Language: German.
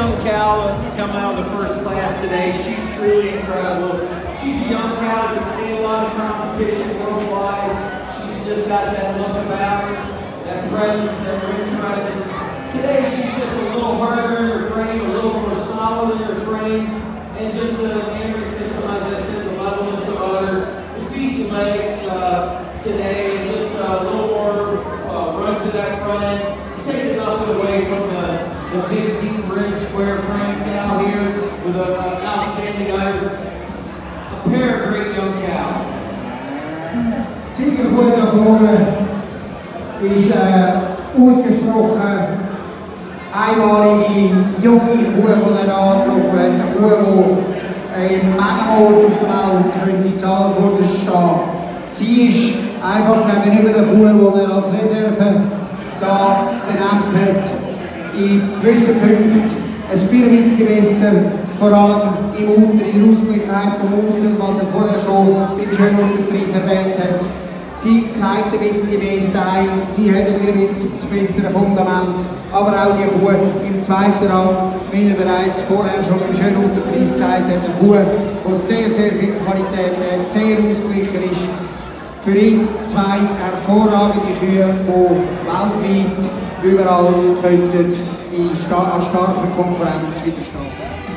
cow coming out of the first class today. She's truly incredible. She's a young cow that's seen a lot of competition worldwide. She's just got that look about her, that presence, that ring presence. Today she's just a little harder in her frame, a little more solid in her frame, and just the memory system, as I said, the levelness of her, the feet and legs uh, today, and just a little more uh, run to that front end. Taking nothing away from the, the Siegerhut da vorne ist äh, ausgesprochen einmalige junge Kuh, die er angetroffen hat. Eine Kuh, die in Mengenort auf der Welt könnte die Zahl vor der stehen. Sie ist einfach gegenüber der Kuh, die er als Reserve da benannt hat, in gewissen Punkten Pyramidgewässer, vor allem im Unter, in der Ausgleichheit vom Unters, was er vorher schon beim Schönunterpreis erwähnt hat. Sie zeigt ein bisschen die beste ein, sie hat ein das bessere Fundament, aber auch die Kuh im zweiten Rang, wie er bereits vorher schon beim Schönunterpreis gezeigt hat, eine Kuh, die sehr, sehr viel Qualität hat, sehr ausgeglichen ist. Für ihn zwei hervorragende Kühe, die weltweit überall könnten in star starker Konkurrenz widerstehen.